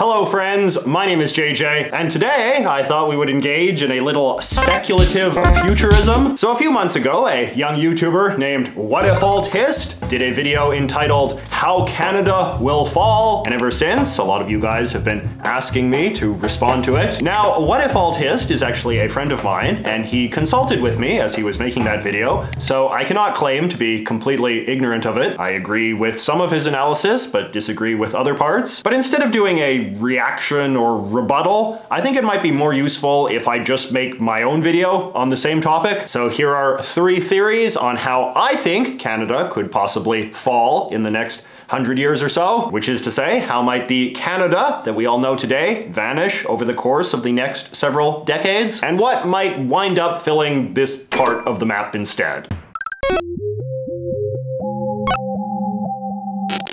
Hello friends, my name is JJ, and today I thought we would engage in a little speculative futurism. So a few months ago, a young YouTuber named What If Alt Hist did a video entitled How Canada Will Fall, and ever since, a lot of you guys have been asking me to respond to it. Now, What If Alt Hist is actually a friend of mine, and he consulted with me as he was making that video, so I cannot claim to be completely ignorant of it. I agree with some of his analysis, but disagree with other parts. But instead of doing a reaction or rebuttal, I think it might be more useful if I just make my own video on the same topic. So here are three theories on how I think Canada could possibly fall in the next 100 years or so, which is to say, how might the Canada that we all know today vanish over the course of the next several decades, and what might wind up filling this part of the map instead.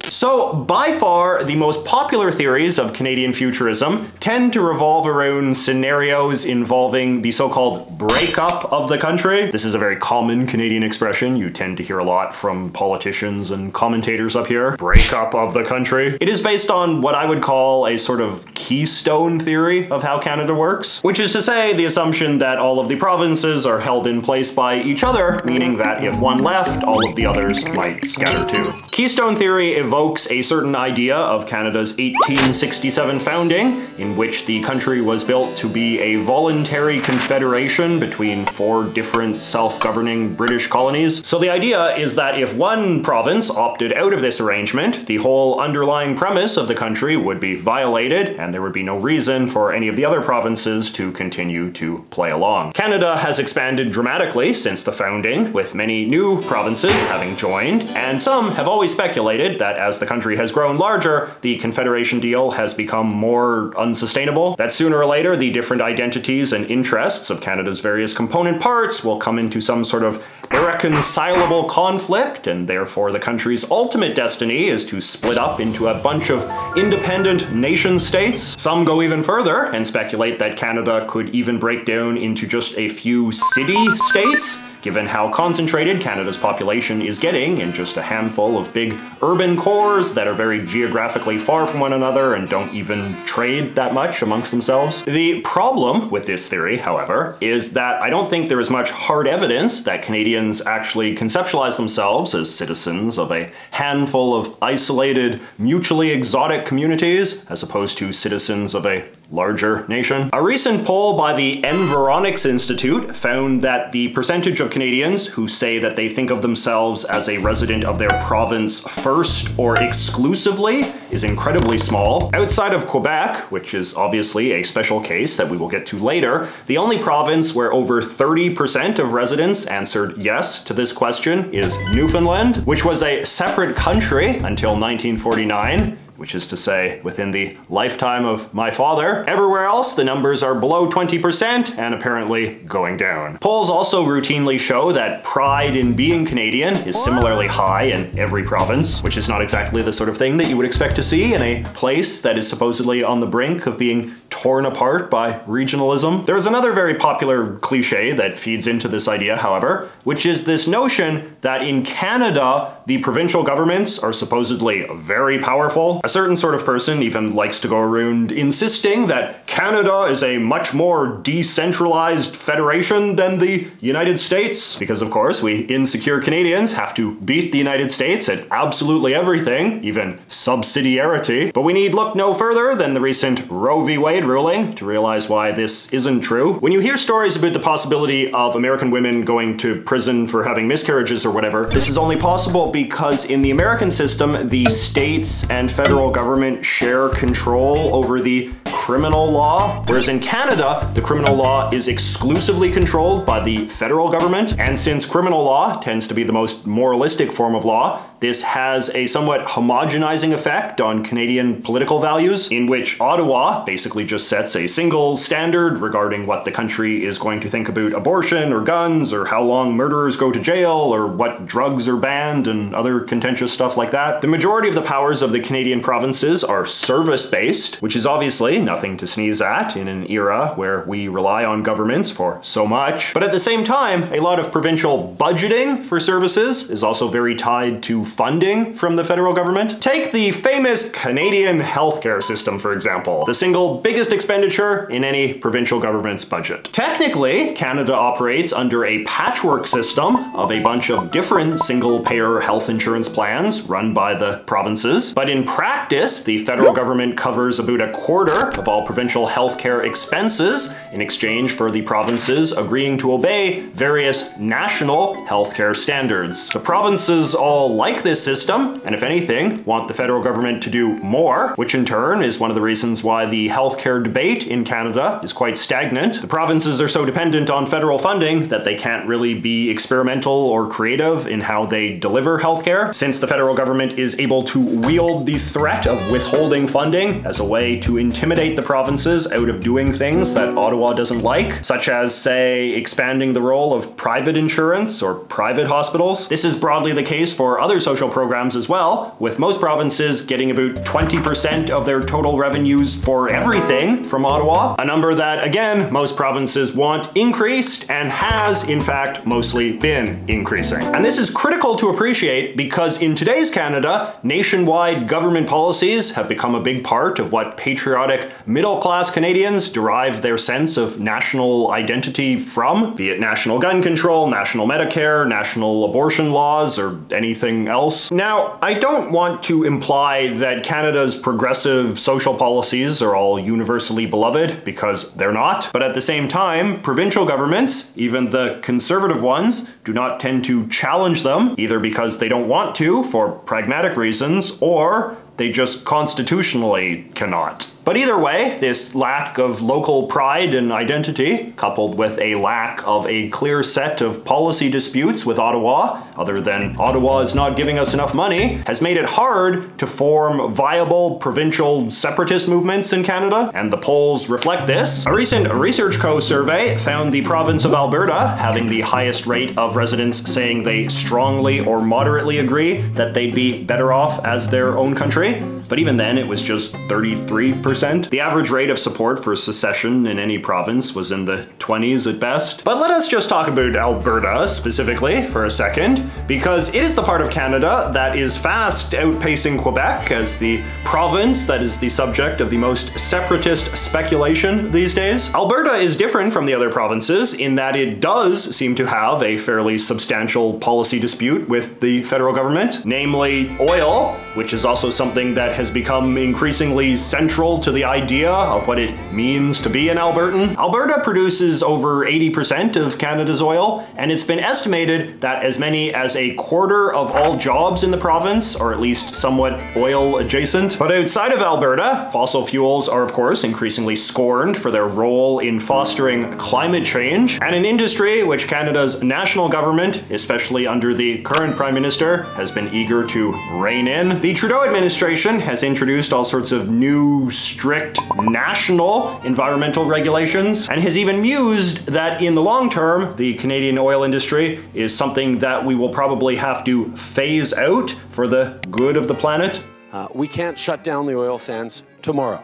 So, by far, the most popular theories of Canadian futurism tend to revolve around scenarios involving the so-called breakup of the country. This is a very common Canadian expression you tend to hear a lot from politicians and commentators up here. Breakup of the country. It is based on what I would call a sort of keystone theory of how Canada works, which is to say the assumption that all of the provinces are held in place by each other, meaning that if one left, all of the others might scatter too. Keystone theory evolved evokes a certain idea of Canada's 1867 founding, in which the country was built to be a voluntary confederation between four different self-governing British colonies. So the idea is that if one province opted out of this arrangement, the whole underlying premise of the country would be violated, and there would be no reason for any of the other provinces to continue to play along. Canada has expanded dramatically since the founding, with many new provinces having joined, and some have always speculated that as the country has grown larger, the Confederation deal has become more unsustainable. That sooner or later, the different identities and interests of Canada's various component parts will come into some sort of irreconcilable conflict, and therefore the country's ultimate destiny is to split up into a bunch of independent nation states. Some go even further and speculate that Canada could even break down into just a few city states, given how concentrated Canada's population is getting in just a handful of big urban cores that are very geographically far from one another and don't even trade that much amongst themselves. The problem with this theory, however, is that I don't think there is much hard evidence that Canadians actually conceptualize themselves as citizens of a handful of isolated, mutually exotic communities, as opposed to citizens of a larger nation. A recent poll by the Environics Institute found that the percentage of Canadians who say that they think of themselves as a resident of their province first or exclusively is incredibly small. Outside of Quebec, which is obviously a special case that we will get to later, the only province where over 30% of residents answered yes to this question is Newfoundland, which was a separate country until 1949 which is to say, within the lifetime of my father. Everywhere else, the numbers are below 20% and apparently going down. Polls also routinely show that pride in being Canadian is similarly high in every province, which is not exactly the sort of thing that you would expect to see in a place that is supposedly on the brink of being torn apart by regionalism. There's another very popular cliche that feeds into this idea, however, which is this notion that in Canada, the provincial governments are supposedly very powerful, a certain sort of person even likes to go around insisting that Canada is a much more decentralized federation than the United States. Because of course, we insecure Canadians have to beat the United States at absolutely everything, even subsidiarity. But we need look no further than the recent Roe v. Wade ruling to realize why this isn't true. When you hear stories about the possibility of American women going to prison for having miscarriages or whatever, this is only possible because in the American system, the states and federal federal government share control over the criminal law, whereas in Canada, the criminal law is exclusively controlled by the federal government. And since criminal law tends to be the most moralistic form of law, this has a somewhat homogenizing effect on Canadian political values, in which Ottawa basically just sets a single standard regarding what the country is going to think about abortion or guns or how long murderers go to jail or what drugs are banned and other contentious stuff like that. The majority of the powers of the Canadian provinces are service-based, which is obviously nothing to sneeze at in an era where we rely on governments for so much. But at the same time, a lot of provincial budgeting for services is also very tied to funding from the federal government. Take the famous Canadian healthcare system, for example, the single biggest expenditure in any provincial government's budget. Technically, Canada operates under a patchwork system of a bunch of different single-payer health insurance plans run by the provinces, but in practice, the federal government covers about a quarter of all provincial healthcare expenses in exchange for the provinces agreeing to obey various national healthcare standards. The provinces all like this system, and if anything, want the federal government to do more, which in turn is one of the reasons why the healthcare debate in Canada is quite stagnant. The provinces are so dependent on federal funding that they can't really be experimental or creative in how they deliver healthcare, since the federal government is able to wield the threat of withholding funding as a way to intimidate the provinces out of doing things that Ottawa doesn't like, such as, say, expanding the role of private insurance or private hospitals. This is broadly the case for other social programs as well, with most provinces getting about 20% of their total revenues for everything from Ottawa, a number that, again, most provinces want increased and has, in fact, mostly been increasing. And this is critical to appreciate because in today's Canada, nationwide government policies have become a big part of what patriotic middle-class Canadians derive their sense of national identity from, be it national gun control, national Medicare, national abortion laws, or anything else. Now, I don't want to imply that Canada's progressive social policies are all universally beloved, because they're not. But at the same time, provincial governments, even the conservative ones, do not tend to challenge them, either because they don't want to for pragmatic reasons, or they just constitutionally cannot. But either way, this lack of local pride and identity, coupled with a lack of a clear set of policy disputes with Ottawa, other than Ottawa is not giving us enough money, has made it hard to form viable provincial separatist movements in Canada, and the polls reflect this. A recent Research Co survey found the province of Alberta having the highest rate of residents saying they strongly or moderately agree that they'd be better off as their own country, but even then it was just 33%. The average rate of support for secession in any province was in the 20s at best. But let us just talk about Alberta specifically for a second, because it is the part of Canada that is fast outpacing Quebec as the province that is the subject of the most separatist speculation these days. Alberta is different from the other provinces in that it does seem to have a fairly substantial policy dispute with the federal government, namely oil, which is also something that has become increasingly central to the idea of what it means to be an Albertan. Alberta produces over 80% of Canada's oil, and it's been estimated that as many as a quarter of all jobs in the province are at least somewhat oil adjacent. But outside of Alberta, fossil fuels are of course increasingly scorned for their role in fostering climate change, and an industry which Canada's national government, especially under the current Prime Minister, has been eager to rein in. The Trudeau administration has introduced all sorts of new strict national environmental regulations and has even mused that in the long term, the Canadian oil industry is something that we will probably have to phase out for the good of the planet. Uh, we can't shut down the oil sands tomorrow.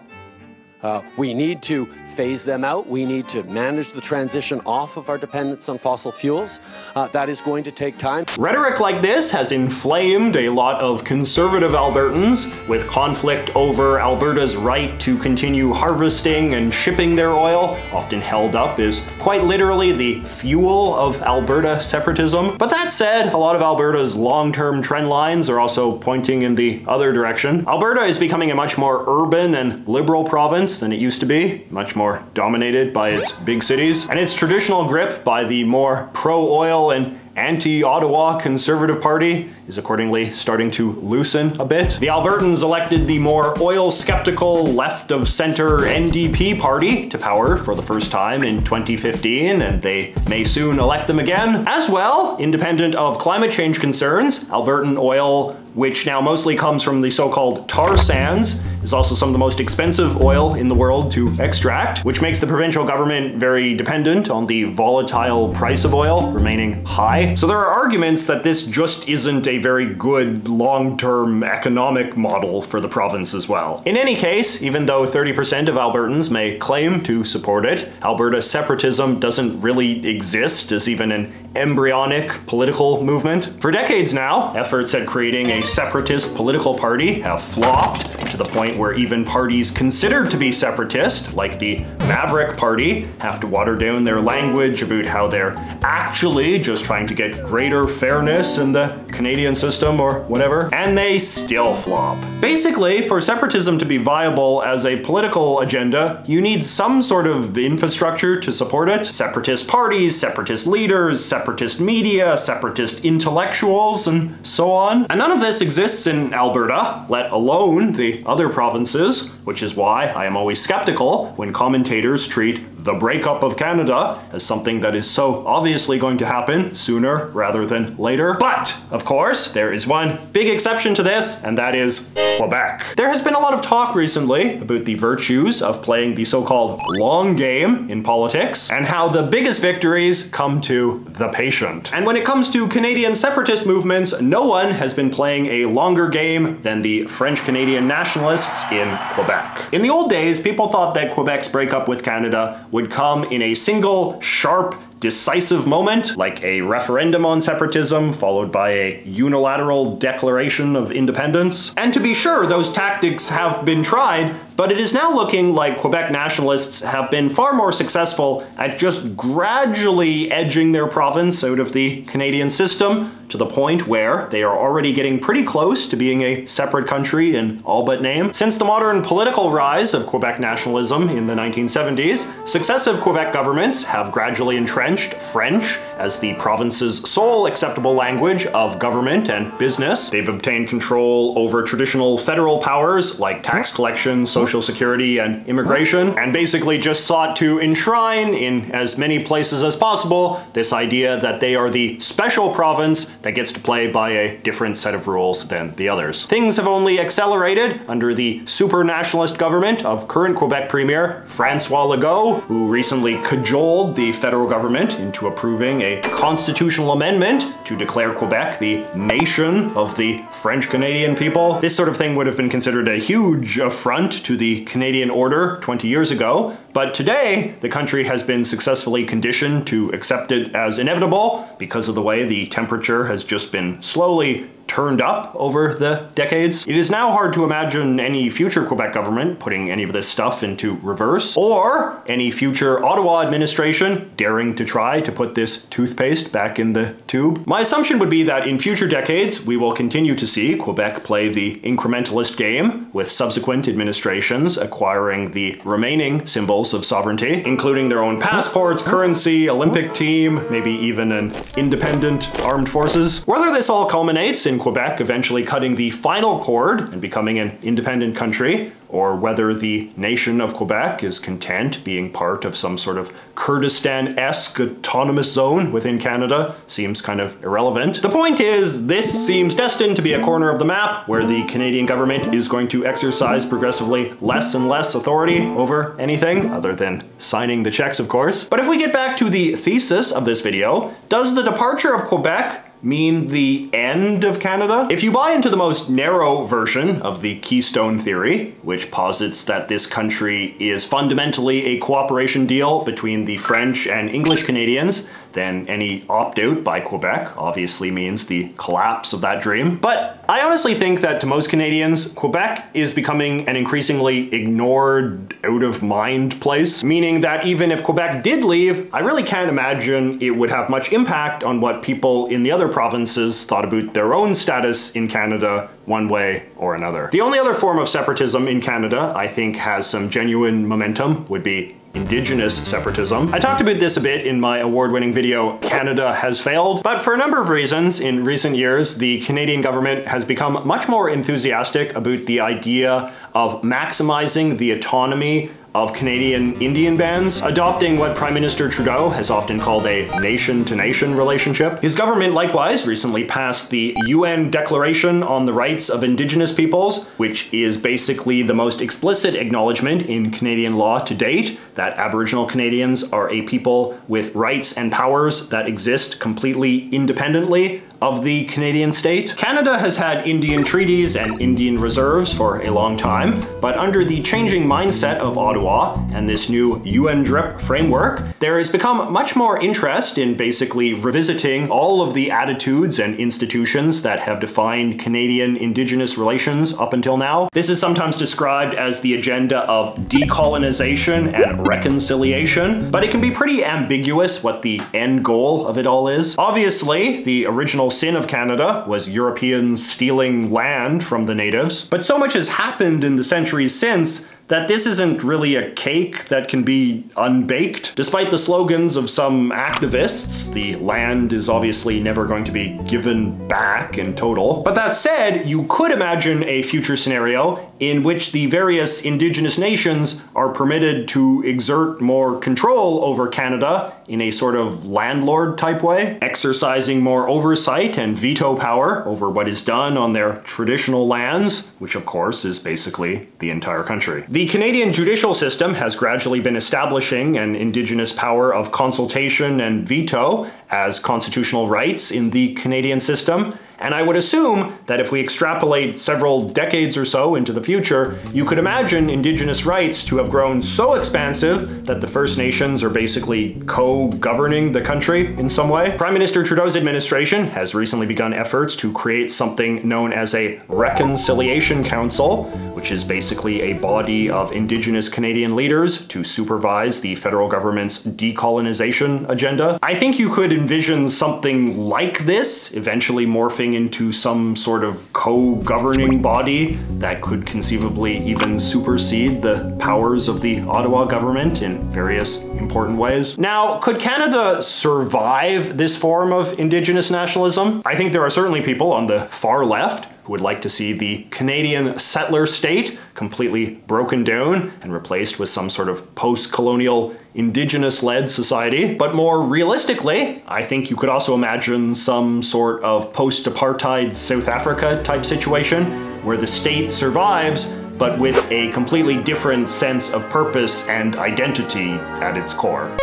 Uh, we need to phase them out. We need to manage the transition off of our dependence on fossil fuels. Uh, that is going to take time. Rhetoric like this has inflamed a lot of conservative Albertans, with conflict over Alberta's right to continue harvesting and shipping their oil, often held up as quite literally the fuel of Alberta separatism. But that said, a lot of Alberta's long-term trend lines are also pointing in the other direction. Alberta is becoming a much more urban and liberal province than it used to be, much more more dominated by its big cities, and its traditional grip by the more pro-oil and anti-Ottawa Conservative Party is accordingly starting to loosen a bit. The Albertans elected the more oil-skeptical left-of-center NDP party to power for the first time in 2015, and they may soon elect them again. As well, independent of climate change concerns, Albertan oil which now mostly comes from the so-called tar sands, is also some of the most expensive oil in the world to extract, which makes the provincial government very dependent on the volatile price of oil remaining high. So there are arguments that this just isn't a very good long-term economic model for the province as well. In any case, even though 30% of Albertans may claim to support it, Alberta separatism doesn't really exist as even an embryonic political movement. For decades now, efforts at creating a separatist political party have flopped to the point where even parties considered to be separatist, like the Maverick Party, have to water down their language about how they're actually just trying to get greater fairness in the Canadian system or whatever, and they still flop. Basically, for separatism to be viable as a political agenda, you need some sort of infrastructure to support it. Separatist parties, separatist leaders, separatist media, separatist intellectuals, and so on. And none of this exists in Alberta, let alone the other provinces, which is why I am always skeptical when commentators treat the breakup of Canada as something that is so obviously going to happen sooner rather than later. But, of course, there is one big exception to this, and that is Quebec. There has been a lot of talk recently about the virtues of playing the so-called long game in politics, and how the biggest victories come to the patient. And when it comes to Canadian separatist movements, no one has been playing a longer game than the French-Canadian nationalists in Quebec. In the old days, people thought that Quebec's breakup with Canada would come in a single, sharp, decisive moment, like a referendum on separatism followed by a unilateral declaration of independence. And to be sure, those tactics have been tried, but it is now looking like Quebec nationalists have been far more successful at just gradually edging their province out of the Canadian system to the point where they are already getting pretty close to being a separate country in all but name. Since the modern political rise of Quebec nationalism in the 1970s, successive Quebec governments have gradually entrenched French as the province's sole acceptable language of government and business. They've obtained control over traditional federal powers like tax collection, social security, and immigration, and basically just sought to enshrine in as many places as possible this idea that they are the special province that gets to play by a different set of rules than the others. Things have only accelerated under the super nationalist government of current Quebec Premier Francois Legault, who recently cajoled the federal government into approving a constitutional amendment to declare Quebec the nation of the French Canadian people. This sort of thing would have been considered a huge affront to the Canadian order 20 years ago, but today the country has been successfully conditioned to accept it as inevitable because of the way the temperature has just been slowly turned up over the decades. It is now hard to imagine any future Quebec government putting any of this stuff into reverse, or any future Ottawa administration daring to try to put this toothpaste back in the tube. My assumption would be that in future decades, we will continue to see Quebec play the incrementalist game, with subsequent administrations acquiring the remaining symbols of sovereignty, including their own passports, currency, Olympic team, maybe even an independent armed forces. Whether this all culminates in Quebec eventually cutting the final cord and becoming an independent country, or whether the nation of Quebec is content being part of some sort of Kurdistan-esque autonomous zone within Canada seems kind of irrelevant. The point is, this seems destined to be a corner of the map where the Canadian government is going to exercise progressively less and less authority over anything, other than signing the checks, of course. But if we get back to the thesis of this video, does the departure of Quebec mean the end of Canada? If you buy into the most narrow version of the Keystone Theory, which posits that this country is fundamentally a cooperation deal between the French and English Canadians, then any opt-out by Quebec obviously means the collapse of that dream. But I honestly think that to most Canadians, Quebec is becoming an increasingly ignored, out-of-mind place, meaning that even if Quebec did leave, I really can't imagine it would have much impact on what people in the other provinces thought about their own status in Canada one way or another. The only other form of separatism in Canada I think has some genuine momentum would be indigenous separatism. I talked about this a bit in my award-winning video, Canada Has Failed, but for a number of reasons in recent years, the Canadian government has become much more enthusiastic about the idea of maximizing the autonomy of Canadian Indian bands, adopting what Prime Minister Trudeau has often called a nation-to-nation -nation relationship. His government likewise recently passed the UN Declaration on the Rights of Indigenous Peoples, which is basically the most explicit acknowledgement in Canadian law to date that Aboriginal Canadians are a people with rights and powers that exist completely independently of the Canadian state. Canada has had Indian treaties and Indian reserves for a long time, but under the changing mindset of Ottawa and this new UNDRIP framework, there has become much more interest in basically revisiting all of the attitudes and institutions that have defined Canadian Indigenous relations up until now. This is sometimes described as the agenda of decolonization and reconciliation, but it can be pretty ambiguous what the end goal of it all is. Obviously, the original sin of Canada was Europeans stealing land from the natives, but so much has happened in the centuries since that this isn't really a cake that can be unbaked. Despite the slogans of some activists, the land is obviously never going to be given back in total. But that said, you could imagine a future scenario in which the various indigenous nations are permitted to exert more control over Canada in a sort of landlord type way, exercising more oversight and veto power over what is done on their traditional lands, which of course is basically the entire country. The Canadian judicial system has gradually been establishing an Indigenous power of consultation and veto as constitutional rights in the Canadian system, and I would assume that if we extrapolate several decades or so into the future, you could imagine Indigenous rights to have grown so expansive that the First Nations are basically co-governing the country in some way. Prime Minister Trudeau's administration has recently begun efforts to create something known as a Reconciliation Council, which is basically a body of Indigenous Canadian leaders to supervise the federal government's decolonization agenda. I think you could envision something like this eventually morphing into some sort of co-governing body that could conceivably even supersede the powers of the Ottawa government in various important ways. Now, could Canada survive this form of Indigenous nationalism? I think there are certainly people on the far left who would like to see the Canadian settler state completely broken down and replaced with some sort of post-colonial indigenous-led society. But more realistically, I think you could also imagine some sort of post-apartheid South Africa type situation where the state survives but with a completely different sense of purpose and identity at its core.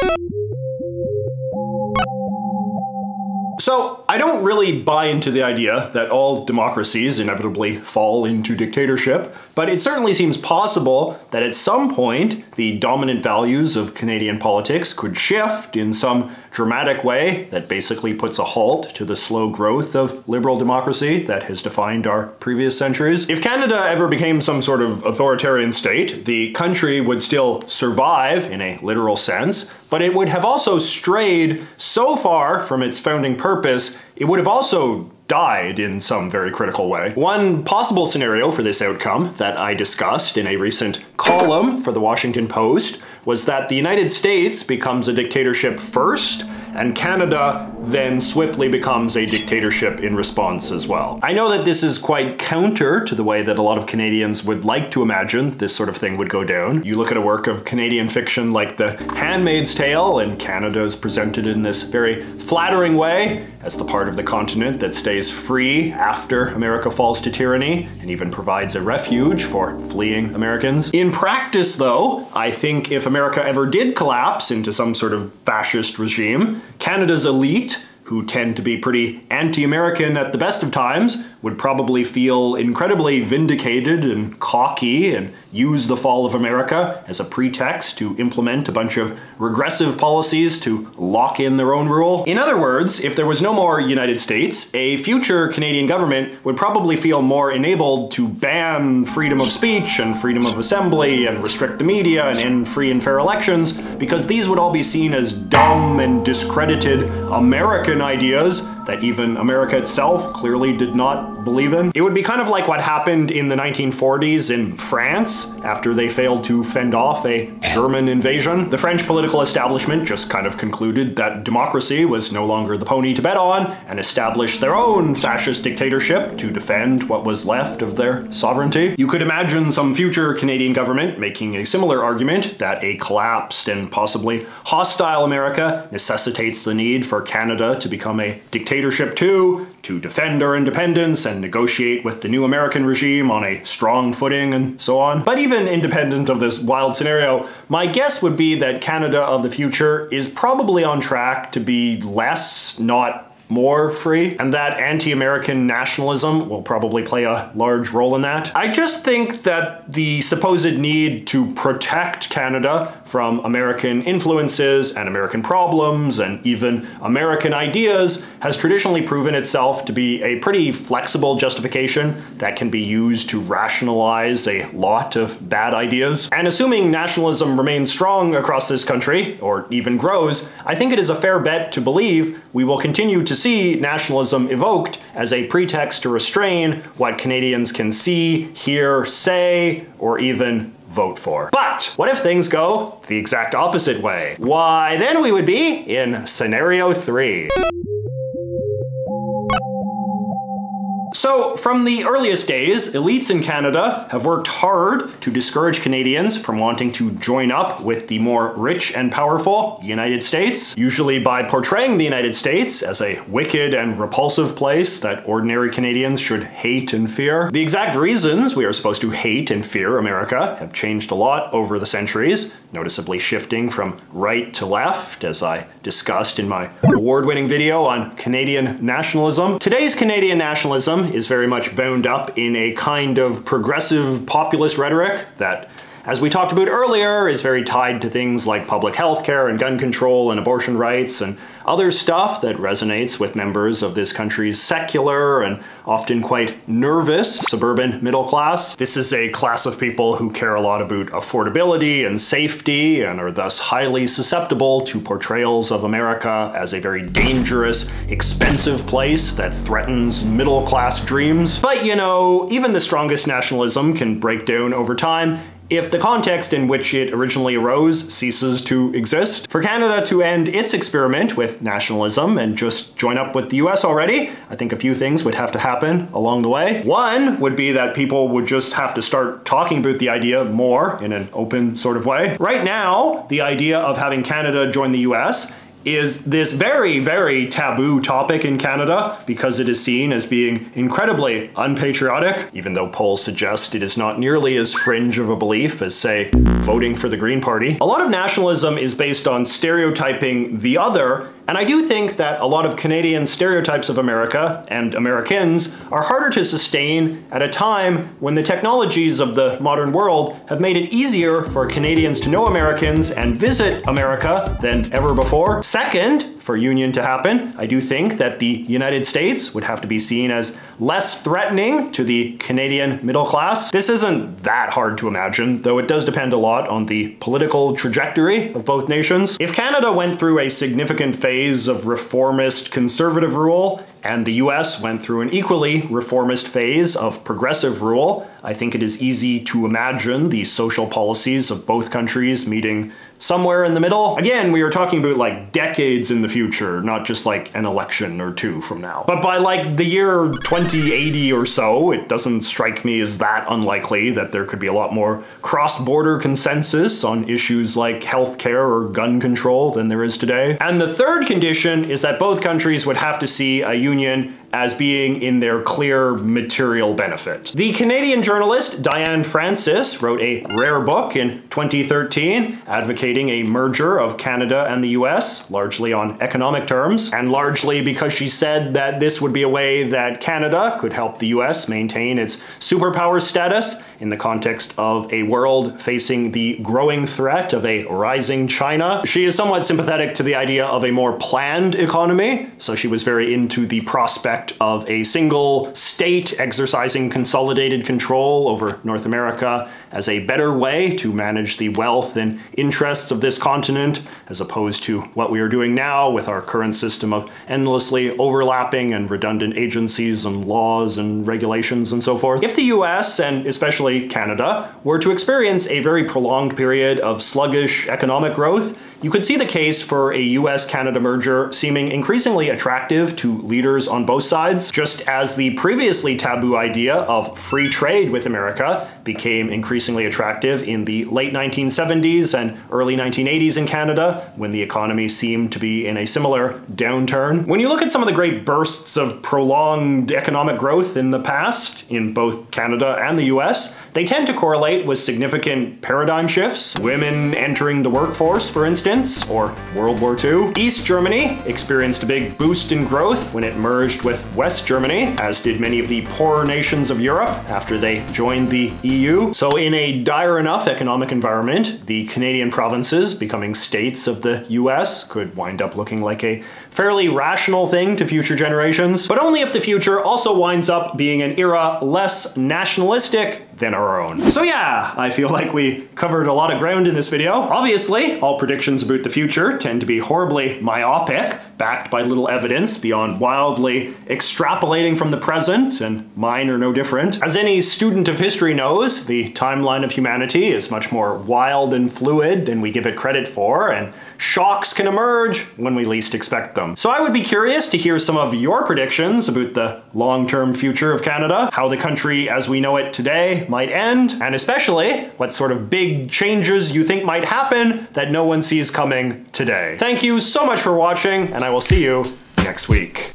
I don't really buy into the idea that all democracies inevitably fall into dictatorship, but it certainly seems possible that at some point the dominant values of Canadian politics could shift in some dramatic way that basically puts a halt to the slow growth of liberal democracy that has defined our previous centuries. If Canada ever became some sort of authoritarian state, the country would still survive in a literal sense, but it would have also strayed so far from its founding purpose, it would have also died in some very critical way. One possible scenario for this outcome that I discussed in a recent column for the Washington Post was that the United States becomes a dictatorship first, and Canada then swiftly becomes a dictatorship in response as well. I know that this is quite counter to the way that a lot of Canadians would like to imagine this sort of thing would go down. You look at a work of Canadian fiction like The Handmaid's Tale, and Canada is presented in this very flattering way as the part of the continent that stays free after America falls to tyranny and even provides a refuge for fleeing Americans. In practice, though, I think if America ever did collapse into some sort of fascist regime, Canada's elite who tend to be pretty anti-American at the best of times, would probably feel incredibly vindicated and cocky and use the fall of America as a pretext to implement a bunch of regressive policies to lock in their own rule. In other words, if there was no more United States, a future Canadian government would probably feel more enabled to ban freedom of speech and freedom of assembly and restrict the media and end free and fair elections because these would all be seen as dumb and discredited American ideas that even America itself clearly did not believe in. It would be kind of like what happened in the 1940s in France after they failed to fend off a German invasion. The French political establishment just kind of concluded that democracy was no longer the pony to bet on and established their own fascist dictatorship to defend what was left of their sovereignty. You could imagine some future Canadian government making a similar argument that a collapsed and possibly hostile America necessitates the need for Canada to become a dictatorship too, to defend our independence and negotiate with the new American regime on a strong footing and so on. But even independent of this wild scenario, my guess would be that Canada of the future is probably on track to be less, not more free, and that anti-American nationalism will probably play a large role in that. I just think that the supposed need to protect Canada from American influences and American problems and even American ideas has traditionally proven itself to be a pretty flexible justification that can be used to rationalize a lot of bad ideas. And assuming nationalism remains strong across this country, or even grows, I think it is a fair bet to believe we will continue to see nationalism evoked as a pretext to restrain what Canadians can see, hear, say, or even vote for. But what if things go the exact opposite way? Why, then we would be in scenario three. So, from the earliest days, elites in Canada have worked hard to discourage Canadians from wanting to join up with the more rich and powerful United States, usually by portraying the United States as a wicked and repulsive place that ordinary Canadians should hate and fear. The exact reasons we are supposed to hate and fear America have changed a lot over the centuries, noticeably shifting from right to left, as I discussed in my award-winning video on Canadian nationalism. Today's Canadian nationalism is very much bound up in a kind of progressive populist rhetoric that as we talked about earlier, is very tied to things like public health care and gun control and abortion rights and other stuff that resonates with members of this country's secular and often quite nervous suburban middle class. This is a class of people who care a lot about affordability and safety and are thus highly susceptible to portrayals of America as a very dangerous, expensive place that threatens middle class dreams. But you know, even the strongest nationalism can break down over time if the context in which it originally arose ceases to exist. For Canada to end its experiment with nationalism and just join up with the US already, I think a few things would have to happen along the way. One would be that people would just have to start talking about the idea more in an open sort of way. Right now, the idea of having Canada join the US is this very, very taboo topic in Canada because it is seen as being incredibly unpatriotic, even though polls suggest it is not nearly as fringe of a belief as, say, voting for the Green Party. A lot of nationalism is based on stereotyping the other and I do think that a lot of Canadian stereotypes of America and Americans are harder to sustain at a time when the technologies of the modern world have made it easier for Canadians to know Americans and visit America than ever before. Second, for union to happen, I do think that the United States would have to be seen as less threatening to the Canadian middle class. This isn't that hard to imagine, though it does depend a lot on the political trajectory of both nations. If Canada went through a significant phase of reformist conservative rule, and the US went through an equally reformist phase of progressive rule, I think it is easy to imagine the social policies of both countries meeting somewhere in the middle. Again, we are talking about like decades in the future, not just like an election or two from now. But by like the year 2080 or so, it doesn't strike me as that unlikely that there could be a lot more cross-border consensus on issues like healthcare or gun control than there is today. And the third condition is that both countries would have to see a union as being in their clear material benefit. The Canadian journalist Diane Francis wrote a rare book in 2013 advocating a merger of Canada and the US, largely on economic terms, and largely because she said that this would be a way that Canada could help the US maintain its superpower status in the context of a world facing the growing threat of a rising China. She is somewhat sympathetic to the idea of a more planned economy, so she was very into the prospect of a single state exercising consolidated control over North America as a better way to manage the wealth and interests of this continent, as opposed to what we are doing now with our current system of endlessly overlapping and redundant agencies and laws and regulations and so forth. If the US, and especially especially Canada, were to experience a very prolonged period of sluggish economic growth, you could see the case for a US-Canada merger seeming increasingly attractive to leaders on both sides, just as the previously taboo idea of free trade with America became increasingly attractive in the late 1970s and early 1980s in Canada, when the economy seemed to be in a similar downturn. When you look at some of the great bursts of prolonged economic growth in the past, in both Canada and the US, they tend to correlate with significant paradigm shifts, women entering the workforce, for instance, or World War II. East Germany experienced a big boost in growth when it merged with West Germany, as did many of the poorer nations of Europe after they joined the EU. So in a dire enough economic environment, the Canadian provinces becoming states of the US could wind up looking like a fairly rational thing to future generations, but only if the future also winds up being an era less nationalistic than our own. So yeah, I feel like we covered a lot of ground in this video. Obviously, all predictions about the future tend to be horribly myopic, backed by little evidence beyond wildly extrapolating from the present, and mine are no different. As any student of history knows, the timeline of humanity is much more wild and fluid than we give it credit for, and shocks can emerge when we least expect them. So I would be curious to hear some of your predictions about the long-term future of Canada, how the country as we know it today might end, and especially what sort of big changes you think might happen that no one sees coming today. Thank you so much for watching, and I will see you next week.